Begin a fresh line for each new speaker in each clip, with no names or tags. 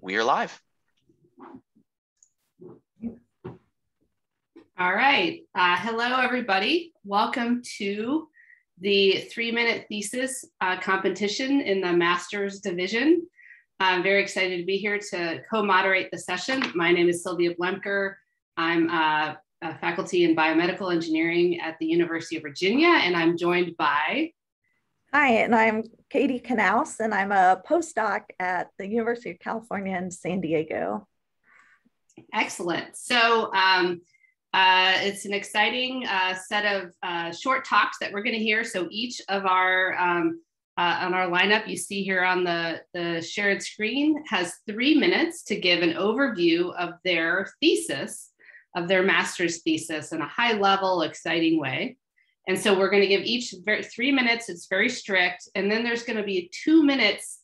We are live.
All right. Uh, hello, everybody. Welcome to the three minute thesis uh, competition in the master's division. I'm very excited to be here to co moderate the session. My name is Sylvia Blemker. I'm uh, a faculty in biomedical engineering at the University of Virginia, and I'm joined by.
Hi, and I'm Katie Knaus, and I'm a postdoc at the University of California in San Diego.
Excellent. So, um, uh, it's an exciting uh, set of uh, short talks that we're going to hear. So each of our um, uh, on our lineup you see here on the, the shared screen has three minutes to give an overview of their thesis, of their master's thesis in a high level, exciting way. And so we're going to give each three minutes. It's very strict. And then there's going to be two minutes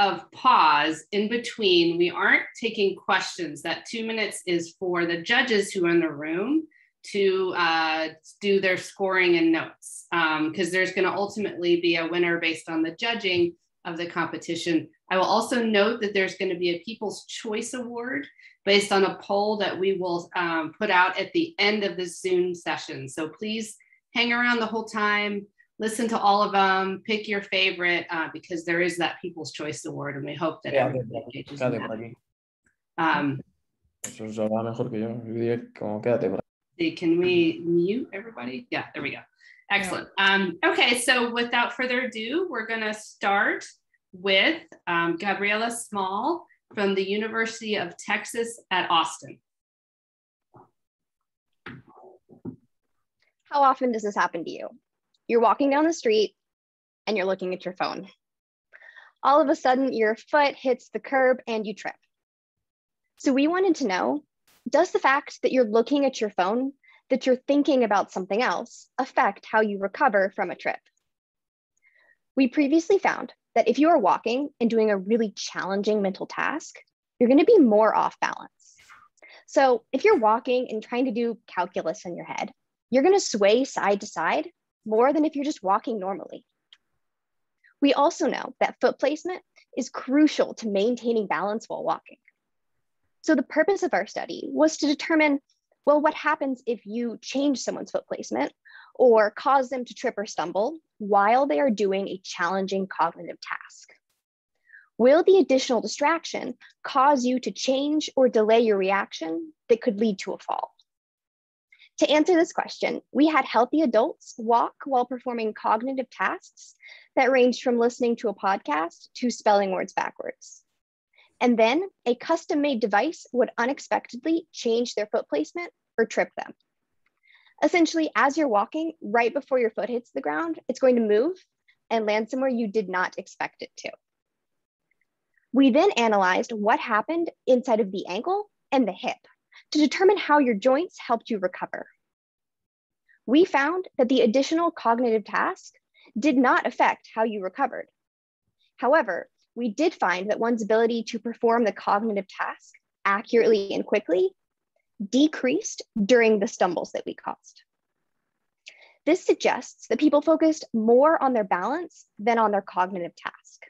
of pause in between. We aren't taking questions. That two minutes is for the judges who are in the room to uh, do their scoring and notes because um, there's going to ultimately be a winner based on the judging of the competition. I will also note that there's going to be a People's Choice Award based on a poll that we will um, put out at the end of the Zoom session. So please hang around the whole time listen to all of them, pick your favorite uh, because there is that People's Choice Award, and we hope that everybody engages in that. Um, can we mute everybody? Yeah, there we go. Excellent. Um, okay, so without further ado, we're going to start with um, Gabriella Small from the University of Texas at Austin.
How often does this happen to you? You're walking down the street and you're looking at your phone. All of a sudden, your foot hits the curb and you trip. So, we wanted to know does the fact that you're looking at your phone, that you're thinking about something else, affect how you recover from a trip? We previously found that if you are walking and doing a really challenging mental task, you're going to be more off balance. So, if you're walking and trying to do calculus in your head, you're going to sway side to side more than if you're just walking normally. We also know that foot placement is crucial to maintaining balance while walking. So the purpose of our study was to determine, well, what happens if you change someone's foot placement or cause them to trip or stumble while they are doing a challenging cognitive task? Will the additional distraction cause you to change or delay your reaction that could lead to a fall? To answer this question, we had healthy adults walk while performing cognitive tasks that ranged from listening to a podcast to spelling words backwards. And then a custom made device would unexpectedly change their foot placement or trip them. Essentially, as you're walking, right before your foot hits the ground, it's going to move and land somewhere you did not expect it to. We then analyzed what happened inside of the ankle and the hip to determine how your joints helped you recover. We found that the additional cognitive task did not affect how you recovered. However, we did find that one's ability to perform the cognitive task accurately and quickly decreased during the stumbles that we caused. This suggests that people focused more on their balance than on their cognitive task.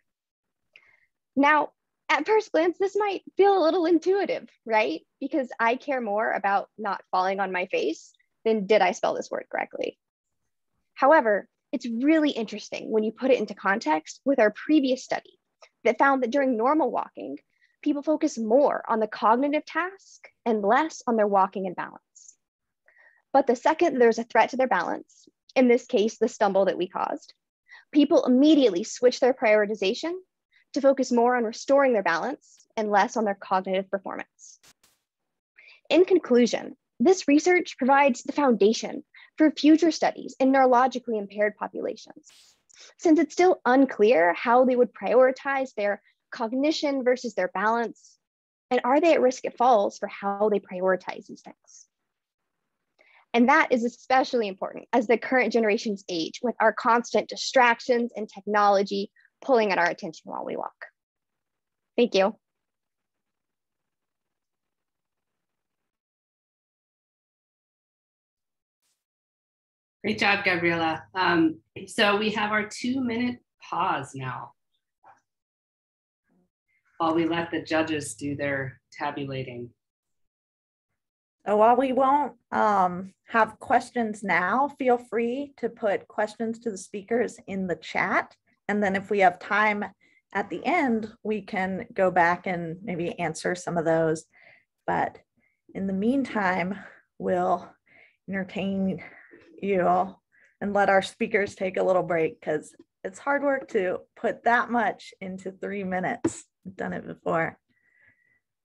Now, at first glance, this might feel a little intuitive, right? Because I care more about not falling on my face than did I spell this word correctly. However, it's really interesting when you put it into context with our previous study that found that during normal walking, people focus more on the cognitive task and less on their walking and balance. But the second there's a threat to their balance, in this case, the stumble that we caused, people immediately switch their prioritization to focus more on restoring their balance and less on their cognitive performance. In conclusion, this research provides the foundation for future studies in neurologically impaired populations, since it's still unclear how they would prioritize their cognition versus their balance, and are they at risk of falls for how they prioritize these things. And that is especially important as the current generations age with our constant distractions and technology pulling at our attention while we walk. Thank you.
Great job, Gabriella. Um, so we have our two minute pause now. while we let the judges do their tabulating.
So while we won't um, have questions now, feel free to put questions to the speakers in the chat. And then if we have time at the end, we can go back and maybe answer some of those. But in the meantime, we'll entertain you all and let our speakers take a little break because it's hard work to put that much into three minutes. I've done it before.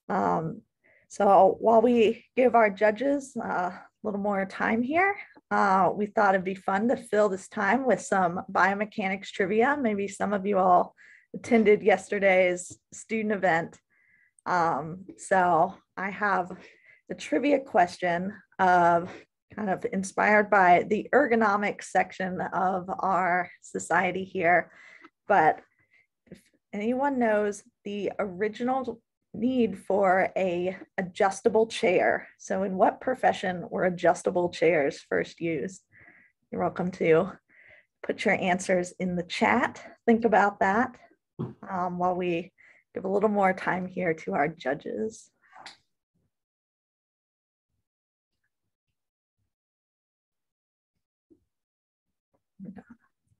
Um, so while we give our judges a little more time here, uh, we thought it'd be fun to fill this time with some biomechanics trivia. Maybe some of you all attended yesterday's student event. Um, so I have the trivia question of kind of inspired by the ergonomics section of our society here. But if anyone knows the original need for a adjustable chair. So in what profession were adjustable chairs first used? You're welcome to put your answers in the chat. Think about that um, while we give a little more time here to our judges.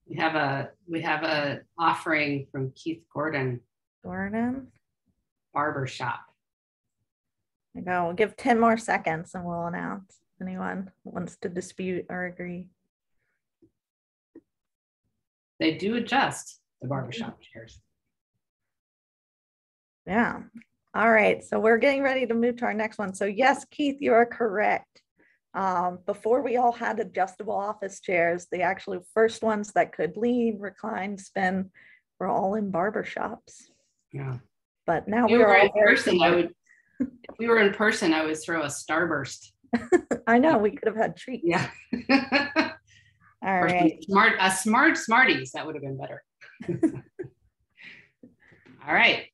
We have a we have a offering from Keith Gordon.
Gordon
barber shop.
I go. We'll give 10 more seconds and we'll announce anyone wants to dispute or agree.
They do adjust the barbershop chairs.
Yeah. All right. So we're getting ready to move to our next one. So yes, Keith, you are correct. Um, before we all had adjustable office chairs, the actual first ones that could lean, recline, spin were all in barbershops.
Yeah.
But now
we
we're
in person. I would. If we were in person, I would throw a starburst.
I know we could have had treats.
Yeah.
All right.
Smart, a smart Smarties. That would have been better. All right.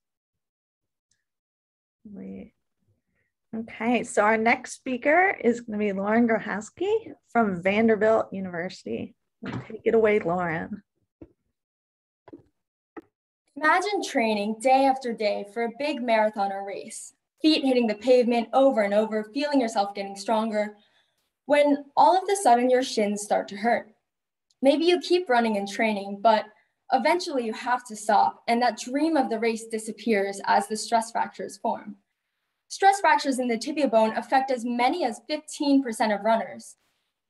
Wait. Okay, so our next speaker is going to be Lauren Grohowski from Vanderbilt University. Take it away, Lauren.
Imagine training day after day for a big marathon or race, feet hitting the pavement over and over, feeling yourself getting stronger, when all of a sudden your shins start to hurt. Maybe you keep running and training, but eventually you have to stop, and that dream of the race disappears as the stress fractures form. Stress fractures in the tibia bone affect as many as 15% of runners.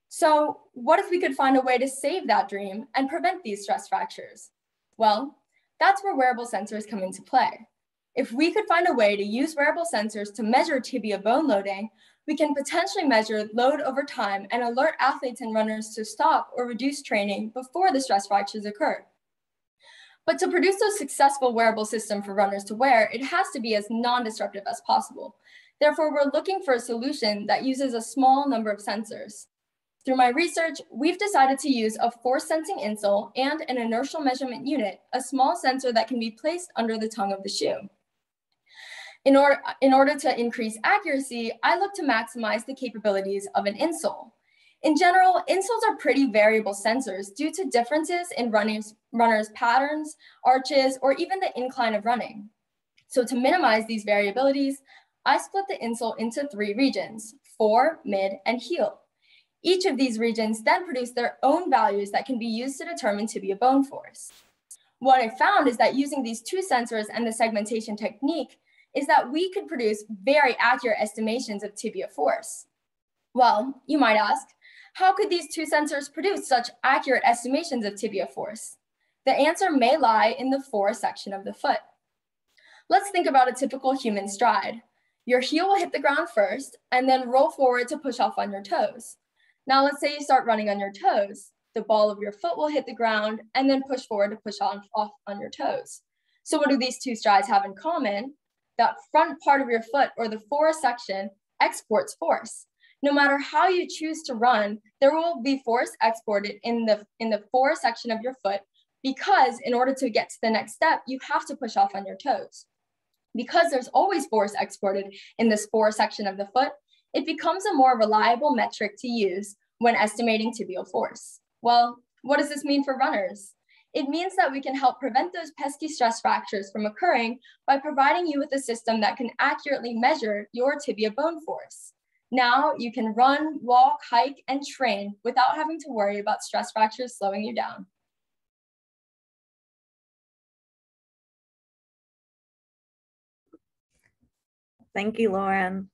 So, what if we could find a way to save that dream and prevent these stress fractures? Well, that's where wearable sensors come into play. If we could find a way to use wearable sensors to measure tibia bone loading, we can potentially measure load over time and alert athletes and runners to stop or reduce training before the stress fractures occur. But to produce a successful wearable system for runners to wear, it has to be as non-disruptive as possible. Therefore, we're looking for a solution that uses a small number of sensors. Through my research, we've decided to use a force sensing insole and an inertial measurement unit, a small sensor that can be placed under the tongue of the shoe. In, or in order to increase accuracy, I look to maximize the capabilities of an insole. In general, insoles are pretty variable sensors due to differences in runners, runners' patterns, arches, or even the incline of running. So to minimize these variabilities, I split the insole into three regions, fore, mid, and heel. Each of these regions then produce their own values that can be used to determine tibia bone force. What I found is that using these two sensors and the segmentation technique is that we could produce very accurate estimations of tibia force. Well, you might ask, how could these two sensors produce such accurate estimations of tibia force? The answer may lie in the fore section of the foot. Let's think about a typical human stride. Your heel will hit the ground first and then roll forward to push off on your toes. Now let's say you start running on your toes. The ball of your foot will hit the ground and then push forward to push on off on your toes. So what do these two strides have in common? That front part of your foot or the fore section exports force. No matter how you choose to run, there will be force exported in the, in the fore section of your foot because in order to get to the next step, you have to push off on your toes. Because there's always force exported in this fore section of the foot, it becomes a more reliable metric to use when estimating tibial force. Well, what does this mean for runners? It means that we can help prevent those pesky stress fractures from occurring by providing you with a system that can accurately measure your tibia bone force. Now you can run, walk, hike, and train without having to worry about stress fractures slowing you down.
Thank you, Lauren.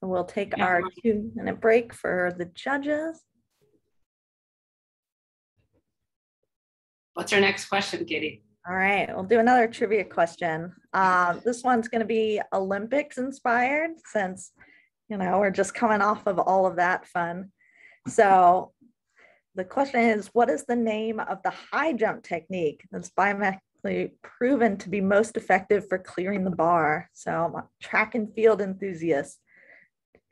So we'll take
Yeah.
our two minute break for the judges.
What's our next question, Katie?
All right, we'll do another trivia question. Uh, this one's going to be Olympics inspired since, you know, we're just coming off of all of that fun. So the question is, what is the name of the high jump technique that's biometrically proven to be most effective for clearing the bar? So track and field enthusiasts,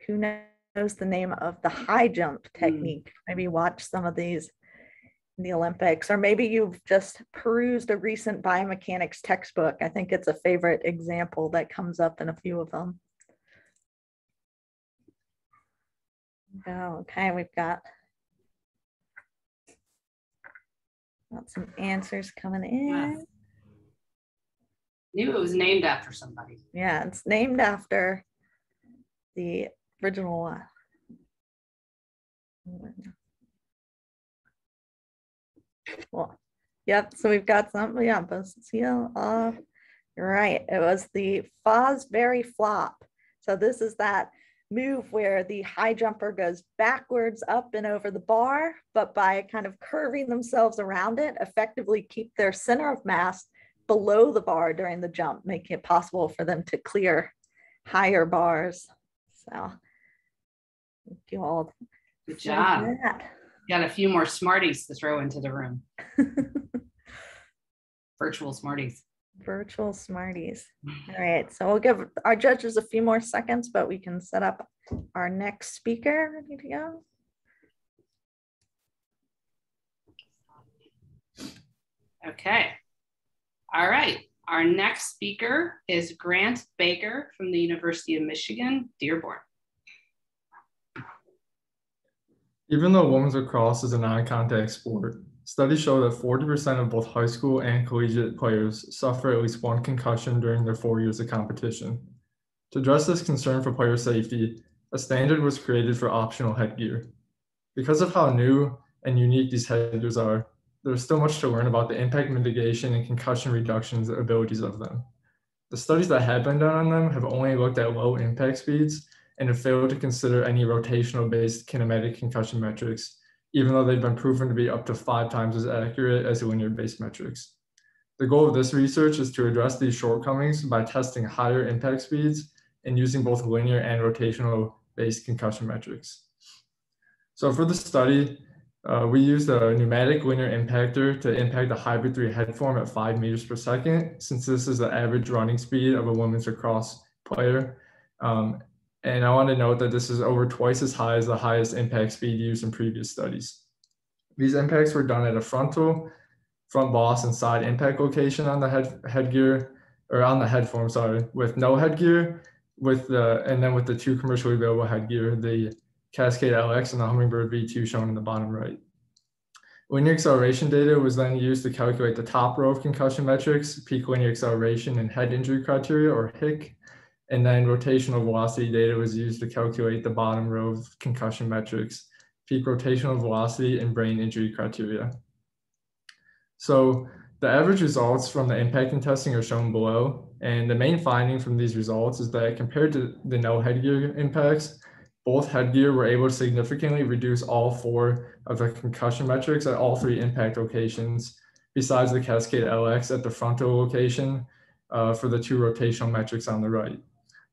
who knows the name of the high jump mm. technique? Maybe watch some of these in the Olympics, or maybe you've just perused a recent biomechanics textbook. I think it's a favorite example that comes up in a few of them. Oh, okay, we've got got some answers coming in.
Knew it was named after somebody.
Yeah, it's named after the original one. Well, yep, so we've got some, yeah, but seal, uh, you're right, it was the Fosbury flop. So this is that move where the high jumper goes backwards up and over the bar, but by kind of curving themselves around it, effectively keep their center of mass below the bar during the jump, making it possible for them to clear higher bars. So thank you all.
Good job. Got a few more Smarties to throw into the room. Virtual Smarties.
Virtual Smarties. All right, so we'll give our judges a few more seconds, but we can set up our next speaker. Ready to go?
Okay. All right. Our next speaker is Grant Baker from the University of Michigan, Dearborn.
Even though women's lacrosse is a non-contact sport, studies show that 40% of both high school and collegiate players suffer at least one concussion during their four years of competition. To address this concern for player safety, a standard was created for optional headgear. Because of how new and unique these headgears are, there's still much to learn about the impact mitigation and concussion reductions abilities of them. The studies that have been done on them have only looked at low impact speeds and have failed to consider any rotational based kinematic concussion metrics, even though they've been proven to be up to five times as accurate as linear based metrics. The goal of this research is to address these shortcomings by testing higher impact speeds and using both linear and rotational based concussion metrics. So for the study, uh, we used a pneumatic linear impactor to impact the hybrid three head form at five meters per second, since this is the average running speed of a women's lacrosse player. Um, and I want to note that this is over twice as high as the highest impact speed used in previous studies. These impacts were done at a frontal, front boss, and side impact location on the head headgear, or on the head form, sorry, with no headgear, with the and then with the two commercially available headgear, the Cascade LX and the Hummingbird V2 shown in the bottom right. Linear acceleration data was then used to calculate the top row of concussion metrics, peak linear acceleration and head injury criteria, or HIC, and then rotational velocity data was used to calculate the bottom row of concussion metrics, peak rotational velocity and brain injury criteria. So the average results from the impacting testing are shown below. And the main finding from these results is that compared to the no headgear impacts, both headgear were able to significantly reduce all four of the concussion metrics at all three impact locations, besides the Cascade LX at the frontal location uh, for the two rotational metrics on the right.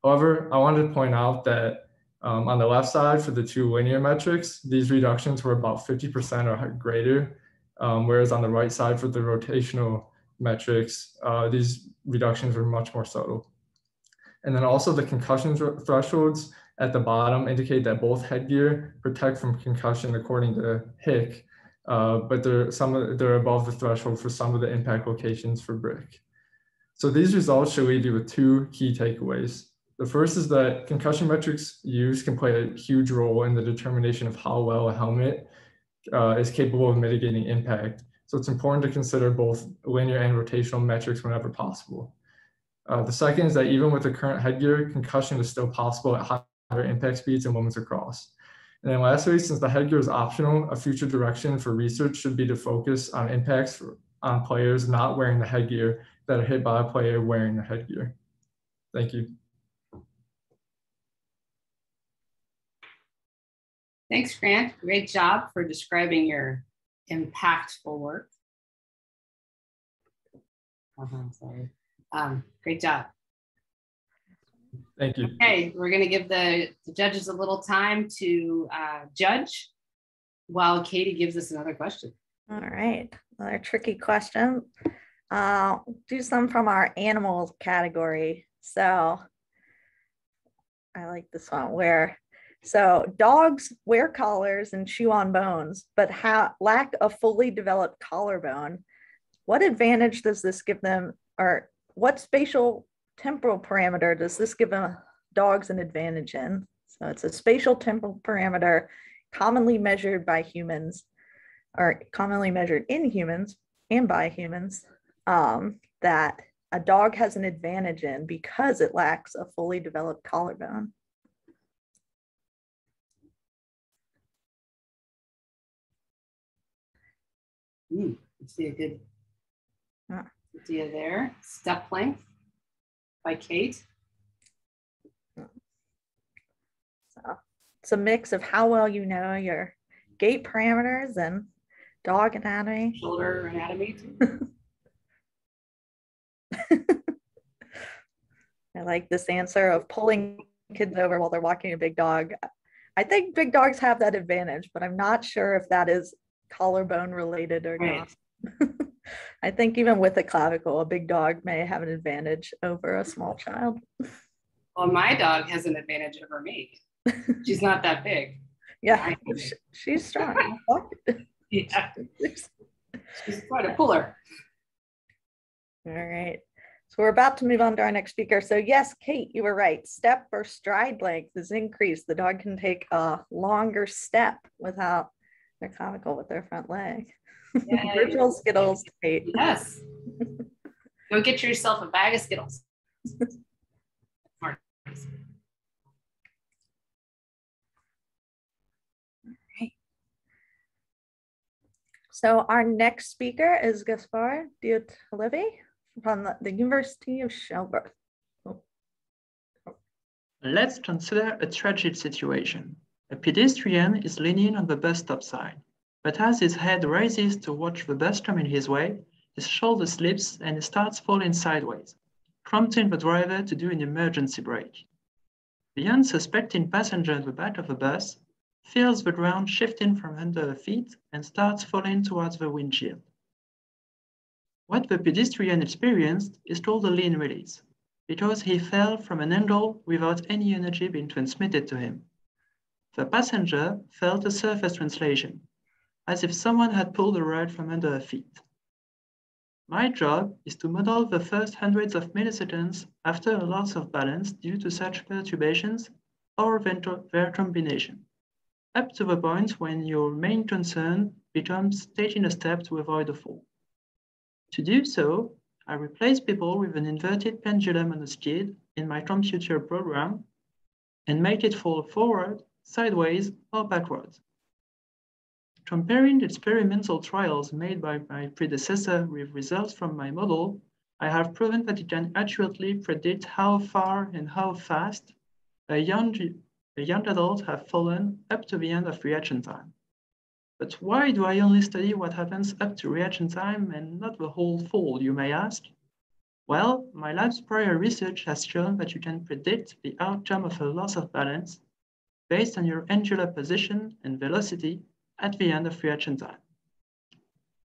However, I wanted to point out that um, on the left side for the two linear metrics, these reductions were about 50% or greater, um, whereas on the right side for the rotational metrics, uh, these reductions were much more subtle. And then also the concussion th thresholds at the bottom indicate that both headgear protect from concussion according to HIC, uh, but they're, some of, they're above the threshold for some of the impact locations for BRIC. So these results should leave you with two key takeaways. The first is that concussion metrics used can play a huge role in the determination of how well a helmet uh, is capable of mitigating impact. So it's important to consider both linear and rotational metrics whenever possible. Uh, the second is that even with the current headgear, concussion is still possible at higher impact speeds and moments across. And then lastly, since the headgear is optional, a future direction for research should be to focus on impacts for, on players not wearing the headgear that are hit by a player wearing the headgear. Thank you.
Thanks, Grant. Great job for describing your impactful work. Uh -huh, sorry. Um, great job.
Thank you.
Okay, we're going to give the, the, judges a little time to uh, judge while Katie gives us another question.
All right, another tricky question. Uh, do some from our animal category. So I like this one where so dogs wear collars and chew on bones, but ha- lack a fully developed collarbone. What advantage does this give them, or what spatial temporal parameter does this give them, dogs an advantage in? So it's a spatial temporal parameter commonly measured by humans, or commonly measured in humans and by humans, um, that a dog has an advantage in because it lacks a fully developed collarbone.
Mm, you see a good idea there. Step length by Kate.
So it's a mix of how well you know your gait parameters and dog anatomy.
Shoulder anatomy.
I like this answer of pulling kids over while they're walking a big dog. I think big dogs have that advantage, but I'm not sure if that is collarbone related or right. not. I think even with a clavicle, a big dog may have an advantage over a small child.
Well, my dog has an advantage over me. She's not that big.
Yeah, she's strong.
yeah. She's quite a puller.
All right. So we're about to move on to our next speaker. So yes, Kate, you were right. Step or stride length is increased. The dog can take a longer step without their clavicle with their front leg. Virtual Skittles, Kate.
Yes. Go get yourself a bag of Skittles.
So our next speaker is Gaspard Diotalevi from the, the University of Sherbrooke.
Let's consider a tragic situation. A pedestrian is leaning on the bus stop sign, but as his head rises to watch the bus coming his way, his shoulder slips and he starts falling sideways, prompting the driver to do an emergency brake. The unsuspecting passenger at the back of the bus feels the ground shifting from under her feet and starts falling towards the windshield. What the pedestrian experienced is called a lean release, because he fell from an angle without any energy being transmitted to him. The passenger felt a surface translation, as if someone had pulled the rug from under her feet. My job is to model the first hundreds of milliseconds after a loss of balance due to such perturbations or their combination, up to the point when your main concern becomes taking a step to avoid a fall. To do so, I replace people with an inverted pendulum on a skid in my computer program and make it fall forward sideways, or backwards. Comparing experimental trials made by my predecessor with results from my model, I have proven that it can accurately predict how far and how fast a young, a young adult have fallen up to the end of reaction time. But why do I only study what happens up to reaction time and not the whole fall, you may ask? Well, my lab's prior research has shown that you can predict the outcome of a loss of balance based on your angular position and velocity at the end of reaction time.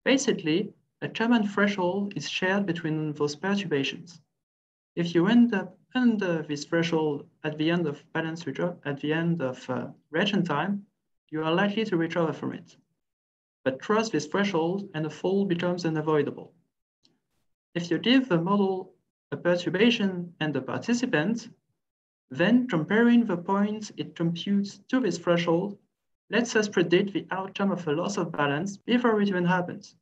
Basically, a common threshold is shared between those perturbations. If you end up under this threshold at the end of balance at the end of uh, reaction time, you are likely to recover from it. But cross this threshold and the fall becomes unavoidable. If you give the model a perturbation and a participant, Then comparing the points it computes to this threshold lets us predict the outcome of a loss of balance before it even happens.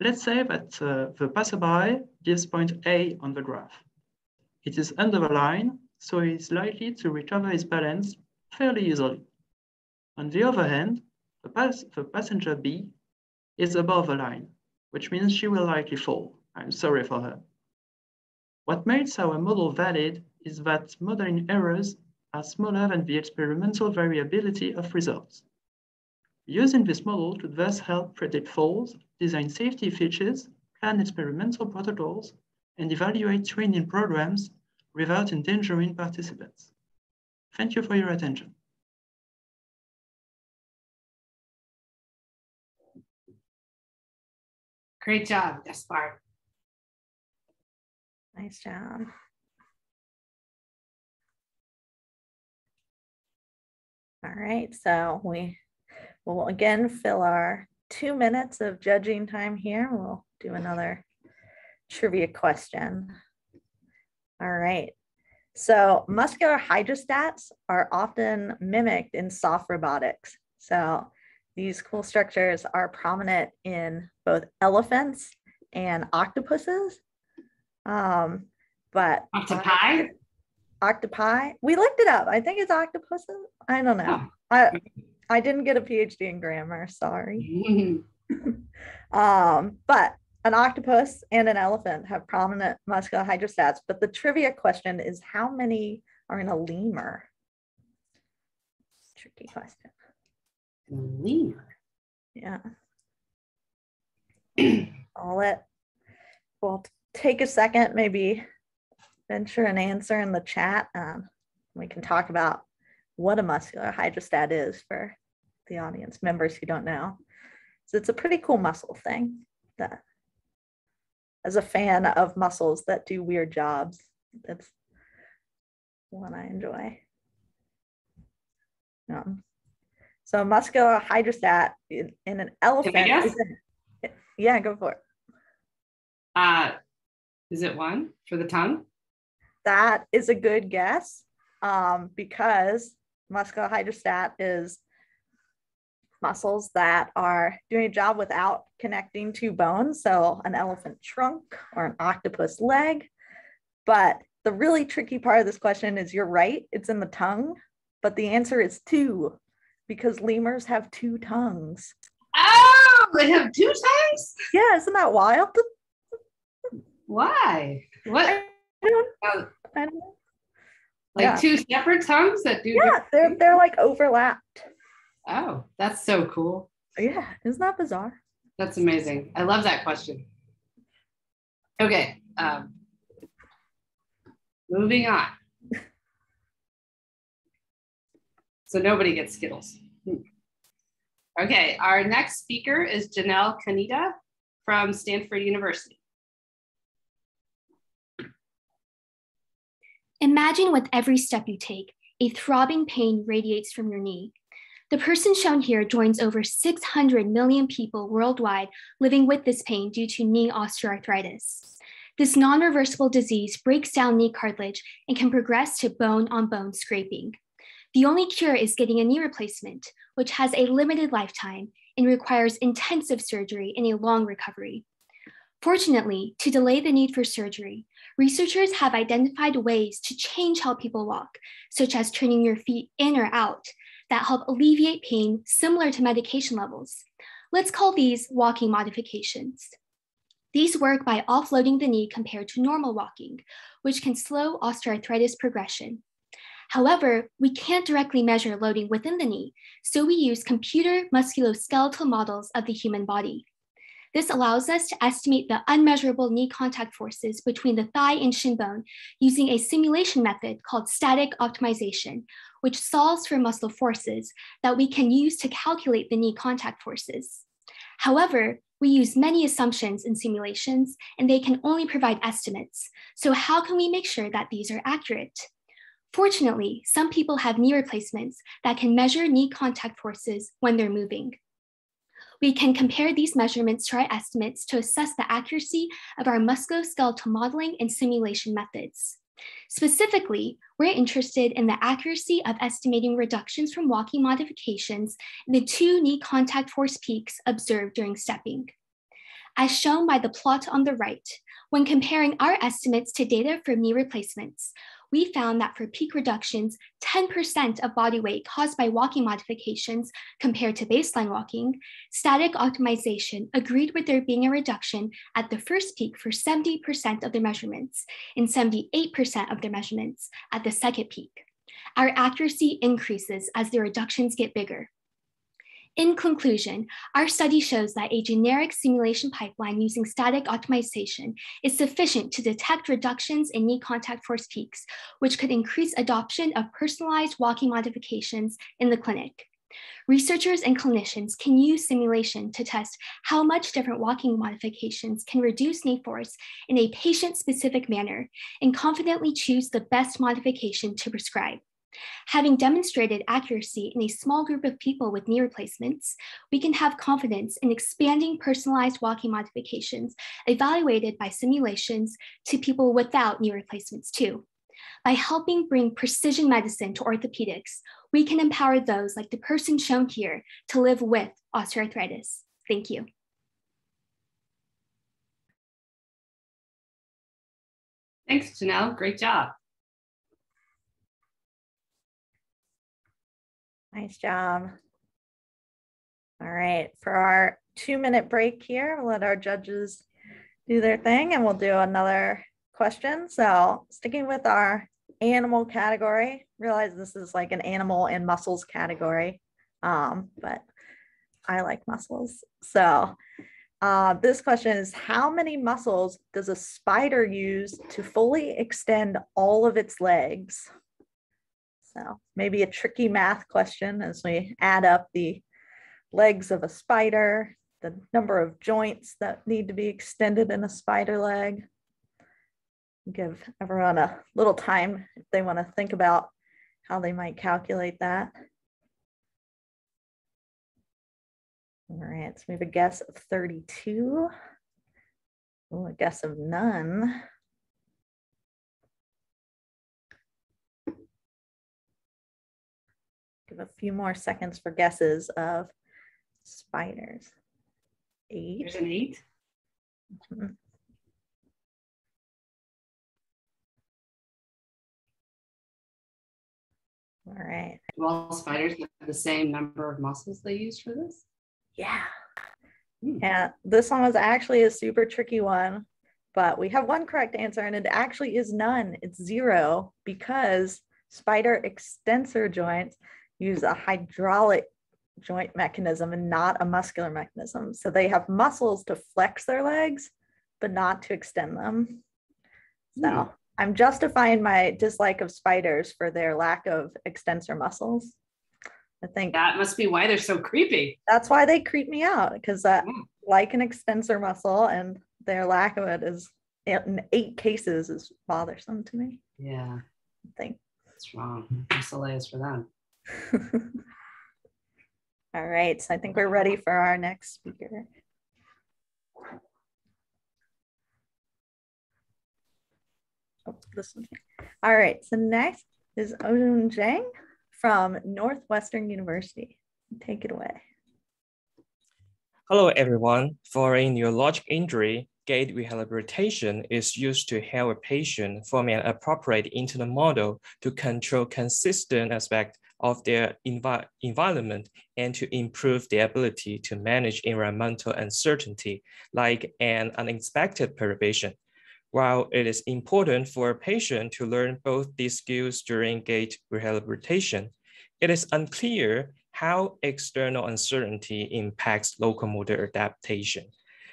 Let's say that uh, the passerby gives point A on the graph. It is under the line, so he is likely to recover his balance fairly easily. On the other hand, the, pas the passenger B is above the line, which means she will likely fall. I'm sorry for her. What makes our model valid is that modeling errors are smaller than the experimental variability of results. Using this model could thus help predict falls, design safety features, plan experimental protocols, and evaluate training programs without endangering participants. Thank you for your attention.
Great job, Gaspard.
Nice job. All right, so we will again fill our two minutes of judging time here. We'll do another trivia question. All right. So muscular hydrostats are often mimicked in soft robotics. So these cool structures are prominent in both elephants and octopuses. Um, but
octopi,
octopi. We looked it up. I think it's octopuses. I don't know. I I didn't get a PhD in grammar. Sorry. um, but an octopus and an elephant have prominent muscular hydrostats. But the trivia question is, how many are in a lemur? Tricky question.
Lemur.
Yeah. I'll let. We'll take a second, maybe venture an answer in the chat. Um, we can talk about what a muscular hydrostat is for the audience members who don't know. So it's a pretty cool muscle thing that as a fan of muscles that do weird jobs, that's one I enjoy. Um, so muscular hydrostat in, in an elephant. yeah, go for it.
Uh, is it one for the tongue?
That is a good guess um, because muscular hydrostat is muscles that are doing a job without connecting to bones. So an elephant trunk or an octopus leg. But the really tricky part of this question is you're right, it's in the tongue, but the answer is two because lemurs have two tongues.
Oh, they have two tongues?
Yeah, isn't that wild?
Why? What? Don't, I don't know. Like
Yeah.
two separate tongues that do.
Yeah, they're they're like overlapped.
Oh, that's so cool.
Yeah, isn't that bizarre?
That's amazing. I love that question. Okay. Um, moving on. So nobody gets Skittles. Okay, our next speaker is Janelle Kaneda from Stanford University.
Imagine with every step you take, a throbbing pain radiates from your knee. The person shown here joins over 600 million people worldwide living with this pain due to knee osteoarthritis. This non reversible disease breaks down knee cartilage and can progress to bone on bone scraping. The only cure is getting a knee replacement, which has a limited lifetime and requires intensive surgery and a long recovery. Fortunately, to delay the need for surgery, researchers have identified ways to change how people walk, such as turning your feet in or out, that help alleviate pain similar to medication levels. Let's call these walking modifications. These work by offloading the knee compared to normal walking, which can slow osteoarthritis progression. However, we can't directly measure loading within the knee, so we use computer musculoskeletal models of the human body. This allows us to estimate the unmeasurable knee contact forces between the thigh and shin bone using a simulation method called static optimization, which solves for muscle forces that we can use to calculate the knee contact forces. However, we use many assumptions in simulations, and they can only provide estimates. So how can we make sure that these are accurate? Fortunately, some people have knee replacements that can measure knee contact forces when they're moving. We can compare these measurements to our estimates to assess the accuracy of our musculoskeletal modeling and simulation methods. Specifically, we're interested in the accuracy of estimating reductions from walking modifications in the two knee contact force peaks observed during stepping. As shown by the plot on the right, when comparing our estimates to data from knee replacements, we found that for peak reductions, 10% of body weight caused by walking modifications compared to baseline walking, static optimization agreed with there being a reduction at the first peak for 70% of the measurements and 78% of their measurements at the second peak. Our accuracy increases as the reductions get bigger. In conclusion, our study shows that a generic simulation pipeline using static optimization is sufficient to detect reductions in knee contact force peaks, which could increase adoption of personalized walking modifications in the clinic. Researchers and clinicians can use simulation to test how much different walking modifications can reduce knee force in a patient-specific manner and confidently choose the best modification to prescribe. Having demonstrated accuracy in a small group of people with knee replacements, we can have confidence in expanding personalized walking modifications evaluated by simulations to people without knee replacements too. By helping bring precision medicine to orthopedics, we can empower those like the person shown here to live with osteoarthritis. Thank you.
Thanks, Janelle. Great job.
Nice job. All right, for our two minute break here, we'll let our judges do their thing and we'll do another question. So sticking with our animal category, realize this is like an animal and muscles category, um, but I like muscles. So uh, this question is how many muscles does a spider use to fully extend all of its legs? So maybe a tricky math question as we add up the legs of a spider, the number of joints that need to be extended in a spider leg. Give everyone a little time if they want to think about how they might calculate that. All right, so we have a guess of 32. Oh, a guess of none. Give a few more seconds for guesses of spiders. Eight.
There's an eight.
Mhm. All right.
Do all spiders have the same number of muscles they use for this?
Yeah.
Hmm.
Yeah. This one was actually a super tricky one, but we have one correct answer, and it actually is none. It's zero because spider extensor joints use a hydraulic joint mechanism and not a muscular mechanism. So they have muscles to flex their legs, but not to extend them. So
Hmm.
I'm justifying my dislike of spiders for their lack of extensor muscles. I think
That must be why they're so creepy.
that's why they creep me out because uh,
Mm.
like an extensor muscle and their lack of it is in eight cases is bothersome to me.
Yeah,
I think.
that's wrong. SLA is for them.
All right, so I think we're ready for our next speaker. Oh, this one. All right, so next is Aojun Jiang from Northwestern University. Take it away.
Hello, everyone. For a neurologic injury, gait rehabilitation is used to help a patient form an appropriate internal model to control consistent aspect of their envi environment and to improve their ability to manage environmental uncertainty, like an unexpected perturbation. While it is important for a patient to learn both these skills during gait rehabilitation, it is unclear how external uncertainty impacts locomotor adaptation.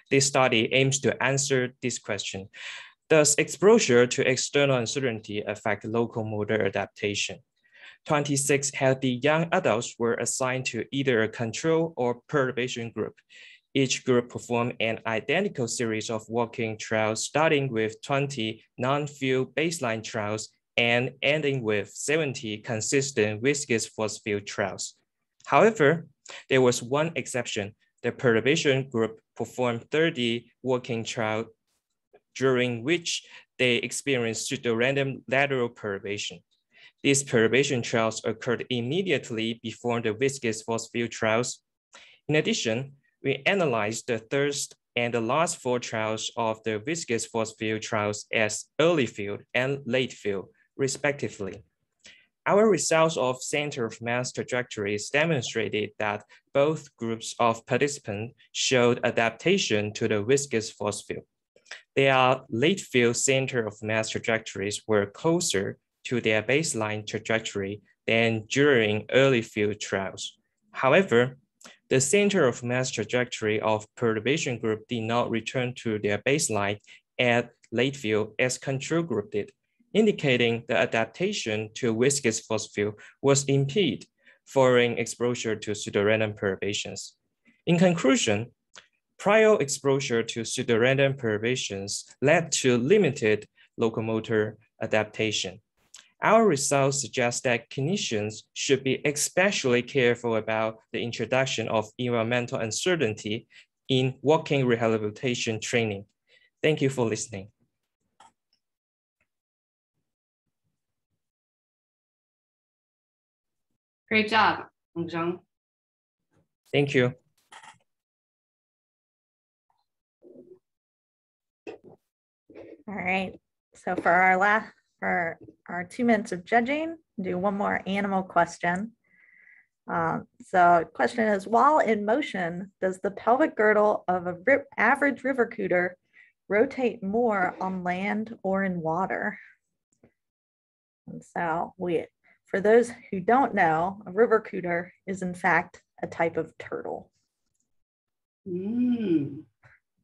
This study aims to answer this question. Does exposure to external uncertainty affect locomotor adaptation? 26 healthy young adults were assigned to either a control or perturbation group. Each group performed an identical series of walking trials, starting with 20 non-field baseline trials and ending with 70 consistent viscous force field trials. However, there was one exception. The perturbation group performed 30 walking trials during which they experienced pseudo-random lateral perturbation. These perturbation trials occurred immediately before the viscous force field trials. In addition, we analyzed the first and the last four trials of the viscous force field trials as early field and late field, respectively. Our results of center of mass trajectories demonstrated that both groups of participants showed adaptation to the viscous force field. Their late field center of mass trajectories were closer to their baseline trajectory than during early field trials. However, the center of mass trajectory of perturbation group did not return to their baseline at late field as control group did indicating the adaptation to viscous field was impeded following exposure to pseudorandom perturbations. In conclusion, prior exposure to pseudorandom perturbations led to limited locomotor adaptation. Our results suggest that clinicians should be especially careful about the introduction of environmental uncertainty in walking rehabilitation training. Thank you for listening.
Great job, Jiang.
Thank you.
All right. So for our last, for our two minutes of judging, do one more animal question. Um, so question is, while in motion, does the pelvic girdle of a rip, average river cooter rotate more on land or in water? And so we for those who don't know, a river cooter is in fact a type of turtle.
Mm.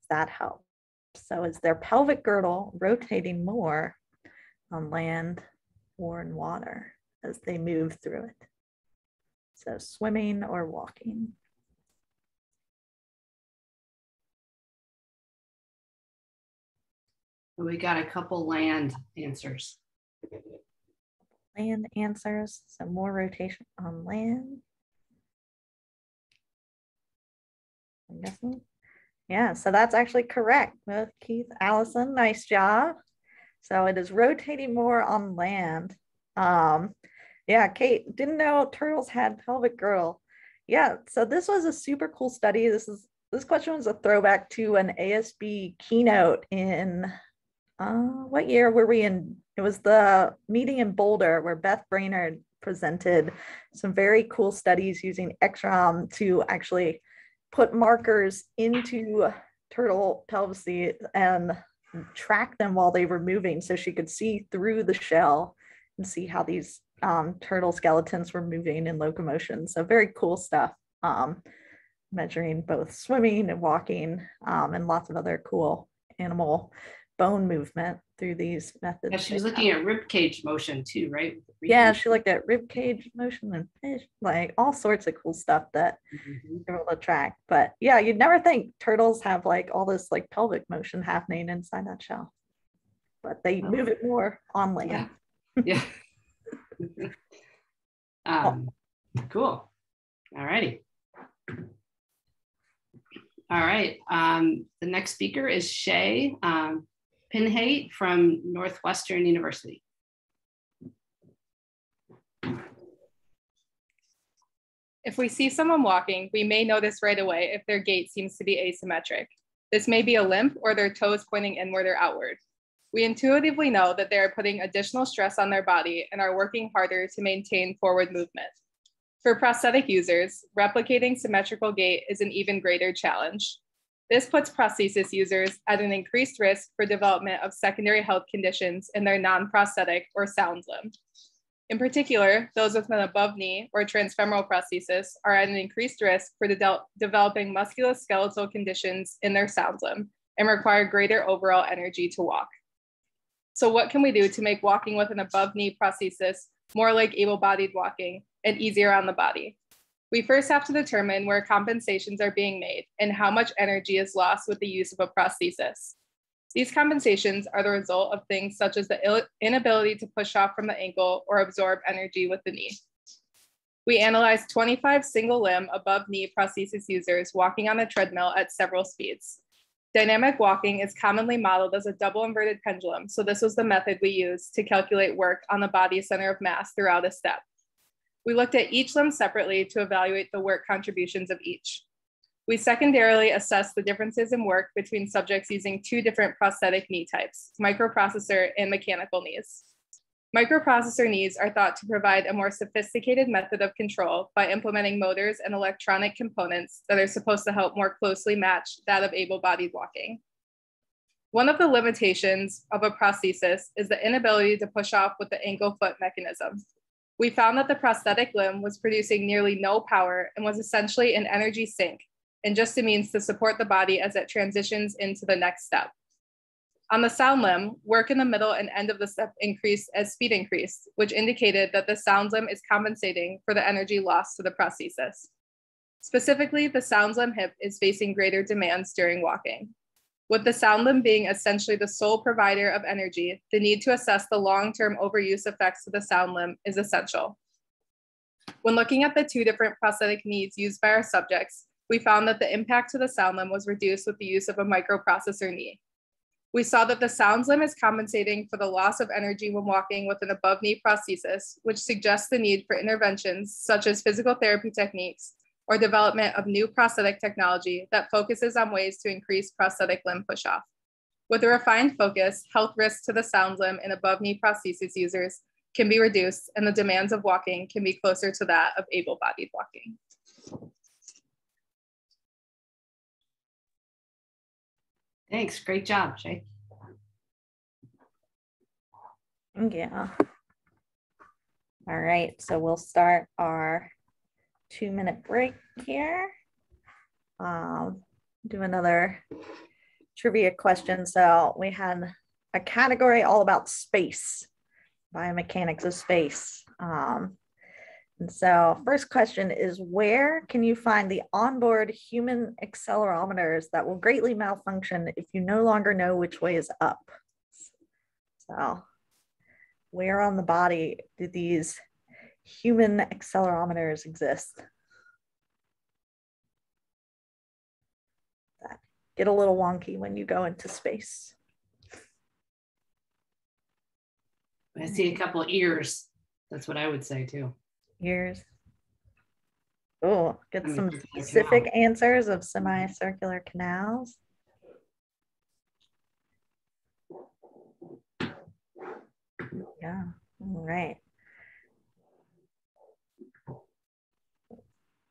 That helps. So is their pelvic girdle rotating more on land or in water as they move through it? So swimming or walking.
We got a couple land answers
land answers, some more rotation on land. I'm guessing. Yeah, so that's actually correct. Both Keith, Allison, nice job. So it is rotating more on land. Um, yeah, Kate, didn't know turtles had pelvic girdle. Yeah, so this was a super cool study. This is this question was a throwback to an ASB keynote in uh, what year were we in? It was the meeting in Boulder where Beth Brainerd presented some very cool studies using XROMM to actually put markers into turtle pelvis and track them while they were moving so she could see through the shell and see how these um, turtle skeletons were moving in locomotion. So very cool stuff. Um, measuring both swimming and walking um, and lots of other cool animal bone movement through these methods.
Yeah, she was looking at rib cage motion too, right?
Yeah, she looked at rib cage motion and fish, like all sorts of cool stuff that
Mhm.
you're able to track. But yeah, you'd never think turtles have like all this like pelvic motion happening inside that shell. But they
Oh.
move it more on land.
Yeah. Yeah. um, cool. All righty. All right. Um, the next speaker is Shay um, Pinhey from Northwestern University.
If we see someone walking, we may notice right away if their gait seems to be asymmetric. This may be a limp or their toes pointing inward or outward. We intuitively know that they are putting additional stress on their body and are working harder to maintain forward movement. For prosthetic users, replicating symmetrical gait is an even greater challenge. This puts prosthesis users at an increased risk for development of secondary health conditions in their non-prosthetic or sound limb. In particular, those with an above knee or transfemoral prosthesis are at an increased risk for de developing musculoskeletal conditions in their sound limb and require greater overall energy to walk. So what can we do to make walking with an above knee prosthesis more like able-bodied walking and easier on the body? We first have to determine where compensations are being made and how much energy is lost with the use of a prosthesis. These compensations are the result of things such as the inability to push off from the ankle or absorb energy with the knee. We analyzed 25 single limb above knee prosthesis users walking on a treadmill at several speeds. Dynamic walking is commonly modeled as a double inverted pendulum, so this was the method we used to calculate work on the body center of mass throughout a step. We looked at each limb separately to evaluate the work contributions of each. We secondarily assessed the differences in work between subjects using two different prosthetic knee types, microprocessor and mechanical knees. Microprocessor knees are thought to provide a more sophisticated method of control by implementing motors and electronic components that are supposed to help more closely match that of able-bodied walking. One of the limitations of a prosthesis is the inability to push off with the ankle foot mechanism. We found that the prosthetic limb was producing nearly no power and was essentially an energy sink and just a means to support the body as it transitions into the next step. On the sound limb, work in the middle and end of the step increased as speed increased, which indicated that the sound limb is compensating for the energy lost to the prosthesis. Specifically, the sound limb hip is facing greater demands during walking. With the sound limb being essentially the sole provider of energy, the need to assess the long-term overuse effects of the sound limb is essential. When looking at the two different prosthetic needs used by our subjects, we found that the impact to the sound limb was reduced with the use of a microprocessor knee. We saw that the sound limb is compensating for the loss of energy when walking with an above knee prosthesis, which suggests the need for interventions such as physical therapy techniques or development of new prosthetic technology that focuses on ways to increase prosthetic limb push-off. With a refined focus, health risks to the sound limb in above knee prosthesis users can be reduced and the demands of walking can be closer to that of able-bodied walking.
Thanks. Great job, Shay.
Yeah. All right, so we'll start our two minute break here. Um, do another trivia question. So we had a category all about space, biomechanics of space. Um, and so first question is where can you find the onboard human accelerometers that will greatly malfunction if you no longer know which way is up? So where on the body do these human accelerometers exist? That get a little wonky when you go into space.
I see a couple of ears. That's what I would say too
Ears. Oh, get some specific answers of semicircular canals. Yeah, all right.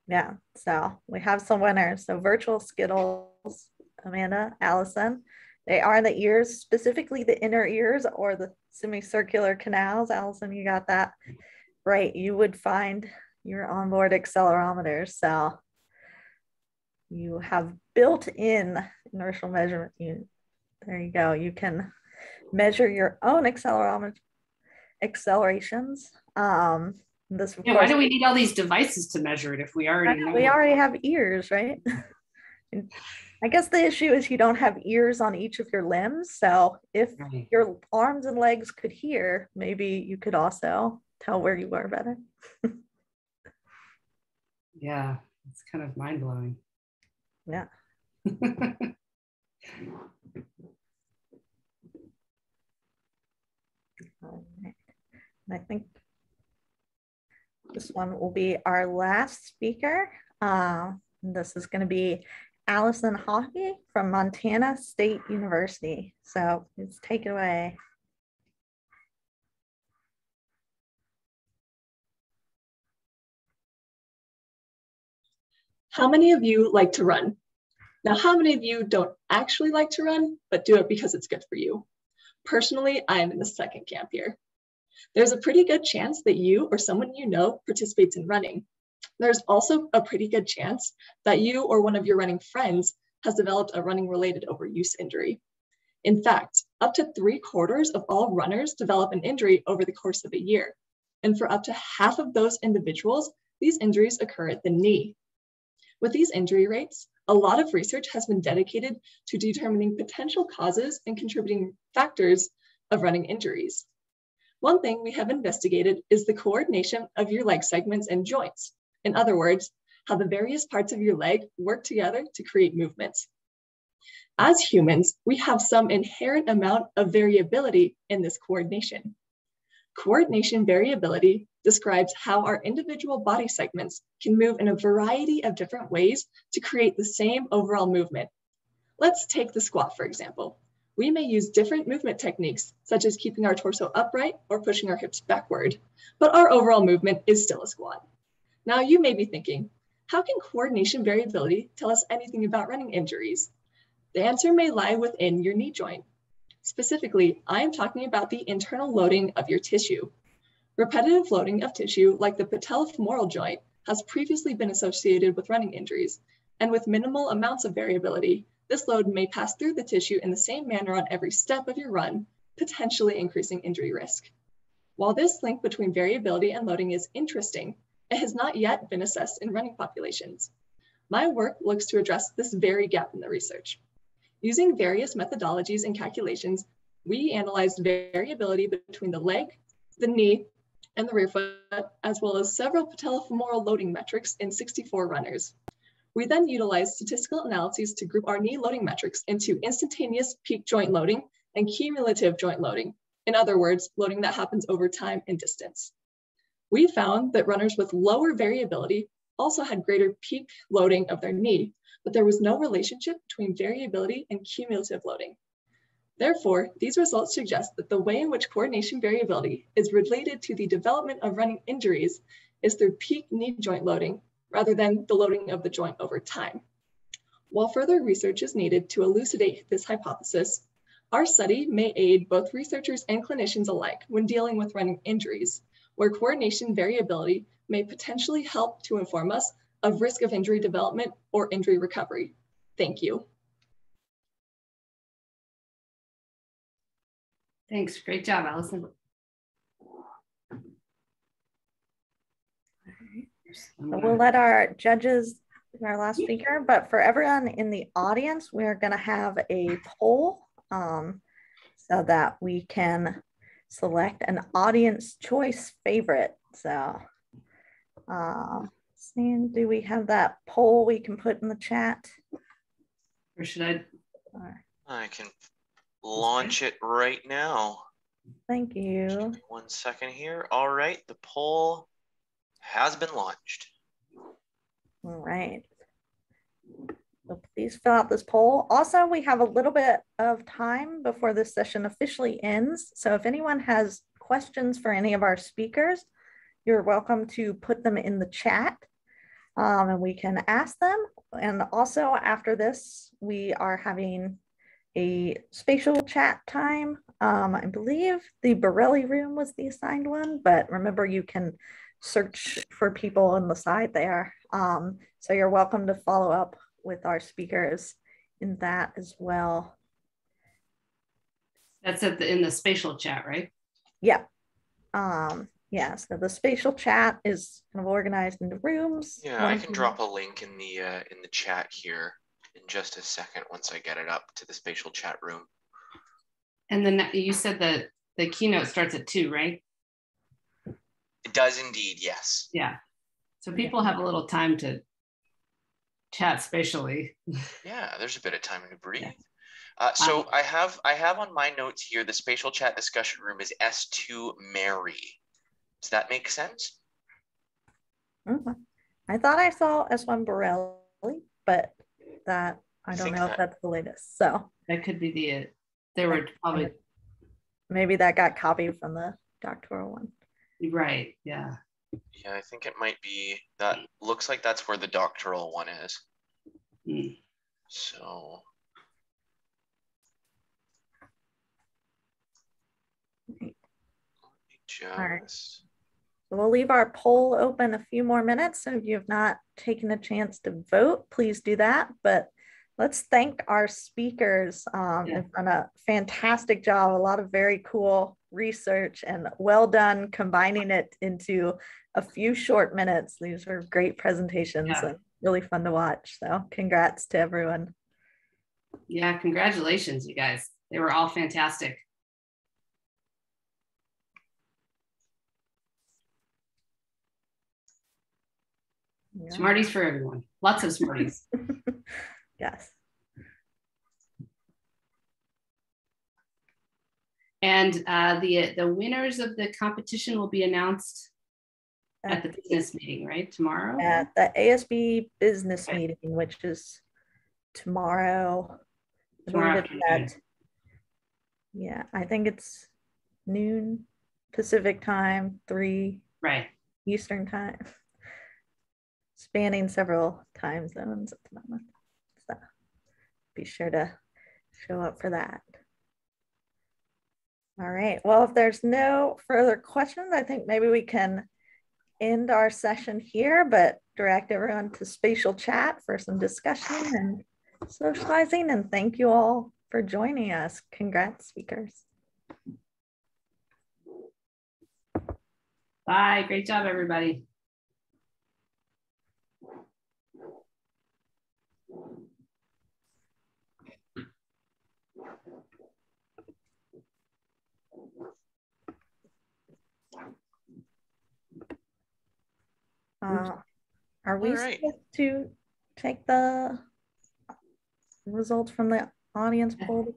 Yeah, so we have some winners. So virtual Skittles, Amanda, Allison, they are the ears, specifically the inner ears or the semicircular canals. Allison, you got that right, you would find your onboard accelerometer. So you have built in inertial measurement. You, there you go. You can measure your own accelerometer accelerations. Um, this
yeah, why do we need all these devices to measure it if we already know?
We already have ears, right? I guess the issue is you don't have ears on each of your limbs. So if right. your arms and legs could hear, maybe you could also tell where you are better.
yeah, it's kind of mind blowing.
Yeah. I think this one will be our last speaker. Uh, this is going to be Allison Hoffee from Montana State University. So let's take it away.
How many of you like to run? Now, how many of you don't actually like to run, but do it because it's good for you? Personally, I am in the second camp here. There's a pretty good chance that you or someone you know participates in running. There's also a pretty good chance that you or one of your running friends has developed a running related overuse injury. In fact, up to three quarters of all runners develop an injury over the course of a year. And for up to half of those individuals, these injuries occur at the knee. With these injury rates, a lot of research has been dedicated to determining potential causes and contributing factors of running injuries. One thing we have investigated is the coordination of your leg segments and joints. In other words, how the various parts of your leg work together to create movements. As humans, we have some inherent amount of variability in this coordination. Coordination variability describes how our individual body segments can move in a variety of different ways to create the same overall movement. Let's take the squat, for example. We may use different movement techniques, such as keeping our torso upright or pushing our hips backward, but our overall movement is still a squat. Now you may be thinking, how can coordination variability tell us anything about running injuries? The answer may lie within your knee joint. Specifically, I am talking about the internal loading of your tissue. Repetitive loading of tissue, like the patellofemoral joint, has previously been associated with running injuries, and with minimal amounts of variability, this load may pass through the tissue in the same manner on every step of your run, potentially increasing injury risk. While this link between variability and loading is interesting, it has not yet been assessed in running populations. My work looks to address this very gap in the research. Using various methodologies and calculations, we analyzed variability between the leg, the knee, and the rear foot, as well as several patellofemoral loading metrics in 64 runners. We then utilized statistical analyses to group our knee loading metrics into instantaneous peak joint loading and cumulative joint loading. In other words, loading that happens over time and distance. We found that runners with lower variability also had greater peak loading of their knee, but there was no relationship between variability and cumulative loading. Therefore, these results suggest that the way in which coordination variability is related to the development of running injuries is through peak knee joint loading rather than the loading of the joint over time. While further research is needed to elucidate this hypothesis, our study may aid both researchers and clinicians alike when dealing with running injuries, where coordination variability may potentially help to inform us of risk of injury development or injury recovery. Thank you.
Thanks. Great job, Allison.
We'll let our judges, our last speaker, but for everyone in the audience, we're going to have a poll um, so that we can select an audience choice favorite. So, uh, seeing, do we have that poll we can put in the chat?
Or should I?
I can launch it right now.
Thank you.
One second here. All right, the poll has been launched.
All right. So please fill out this poll. Also, we have a little bit of time before this session officially ends. So if anyone has questions for any of our speakers, you're welcome to put them in the chat um, and we can ask them. And also after this, we are having a spatial chat time. Um, I believe the Borelli room was the assigned one, but remember you can search for people on the side there. Um, so you're welcome to follow up with our speakers in that as well.
That's at the, in the spatial chat, right?
Yeah. Um, yeah, so the spatial chat is kind of organized into rooms.
Yeah, I can drop a link in the uh, in the chat here in just a second once I get it up to the spatial chat room.
And then you said that the keynote starts at two, right?
It does indeed, yes.
Yeah. So people have a little time to chat spatially.
yeah, there's a bit of time to breathe. Yeah. Uh, so I have I have on my notes here the spatial chat discussion room is S2 Marey. Does that make sense?
Mm-hmm. I thought I saw S1 Borelli, but that I don't I know that, if that's the latest. So
that could be the they were probably
maybe that got copied from the doctoral one.
Right. Yeah.
Yeah, I think it might be that looks like that's where the doctoral one is. Mm. So
just All right. So we'll leave our poll open a few more minutes. So if you have not taken a chance to vote, please do that. But let's thank our speakers. Um, yeah. They've done a fantastic job, a lot of very cool research and well done combining it into a few short minutes. These were great presentations yeah. and really fun to watch. So congrats to everyone.
Yeah, congratulations, you guys. They were all fantastic. Yeah. Smarties for everyone. Lots of Smarties.
yes.
And uh, the, the winners of the competition will be announced at the business meeting, right? Tomorrow?
At the ASB business meeting, which is tomorrow.
Tomorrow
at- Yeah, I think it's noon Pacific time, three
Right.
Eastern time. Spanning several time zones at the moment. So be sure to show up for that. All right, well, if there's no further questions, I think maybe we can end our session here, but direct everyone to spatial chat for some discussion and socializing. And thank you all for joining us. Congrats, speakers.
Bye. Great job, everybody.
Uh, Are we
right.
supposed to take the results from the audience poll?